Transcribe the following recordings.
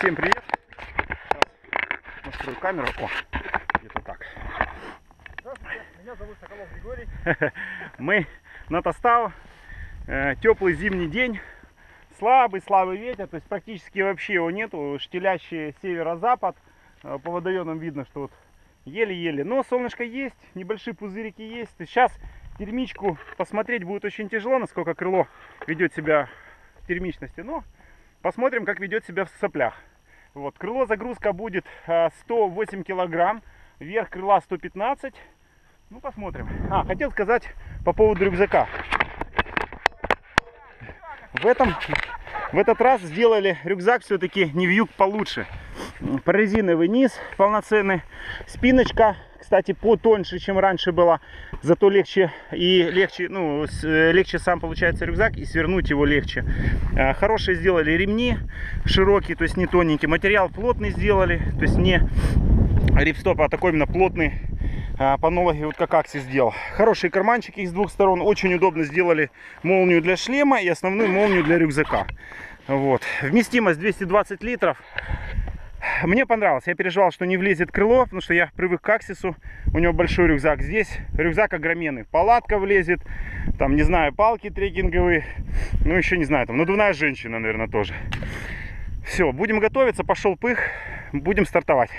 Всем привет. Сейчас настрою камеру. О, где-то так. Здравствуйте, меня зовут Соколов Григорий. Мы на Тостау. Э, Теплый зимний день. Слабый, слабый ветер, то есть практически вообще его нету. Штилящий северо-запад. Э, По водоемам видно, что вот еле-еле. Но солнышко есть, небольшие пузырики есть. Сейчас термичку посмотреть будет очень тяжело, насколько крыло ведет себя в термичности. Но посмотрим, как ведет себя в соплях. Вот, крыло загрузка будет э, 108 килограмм, верх крыла 115. Ну, посмотрим. А, хотел сказать по поводу рюкзака. В этом, в этот раз сделали рюкзак все-таки не вьюг получше. Прорезиновый низ полноценный. Спиночка, кстати, потоньше, чем раньше была. Зато легче и легче, ну, э, легче сам получается рюкзак и свернуть его легче. А, Хорошие сделали ремни широкие, то есть не тоненькие. Материал плотный сделали, то есть не рипстоп, а такой именно плотный а, по аналогии вот как Акси сделал. Хорошие карманчики с двух сторон. Очень удобно сделали молнию для шлема и основную молнию для рюкзака. Вот. Вместимость 220 литров. Мне понравилось. Я переживал, что не влезет крыло, потому что я привык к Аксису. У него большой рюкзак. Здесь рюкзак огроменный. Палатка влезет. Там, не знаю, палки трекинговые. Ну, еще не знаю, там надувная женщина, наверное, тоже. Все, будем готовиться. Пошел пых. Будем стартовать.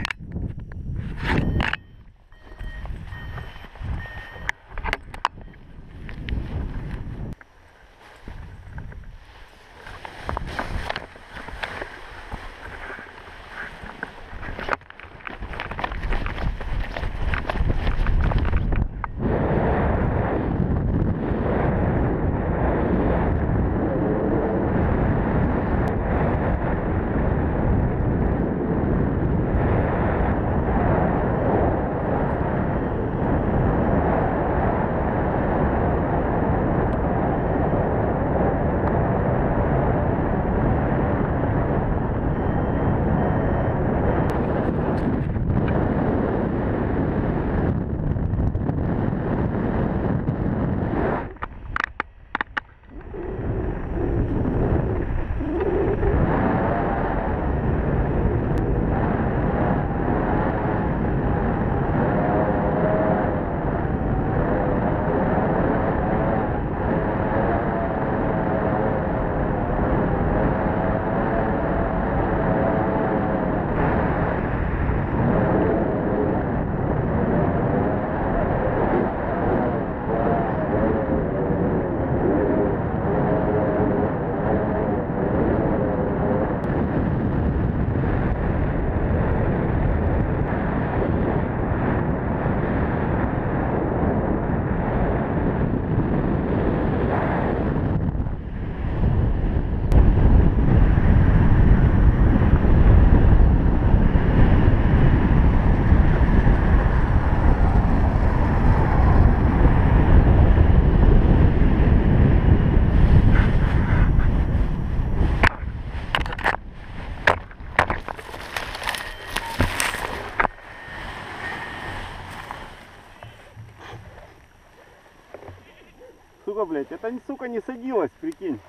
Сука, блядь, это, сука, не садилась, прикинь.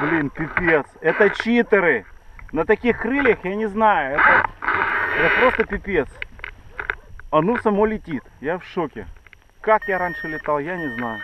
Блин, пипец. Это читеры. На таких крыльях, я не знаю, это, это просто пипец. Оно само летит. Я в шоке. Как я раньше летал, я не знаю.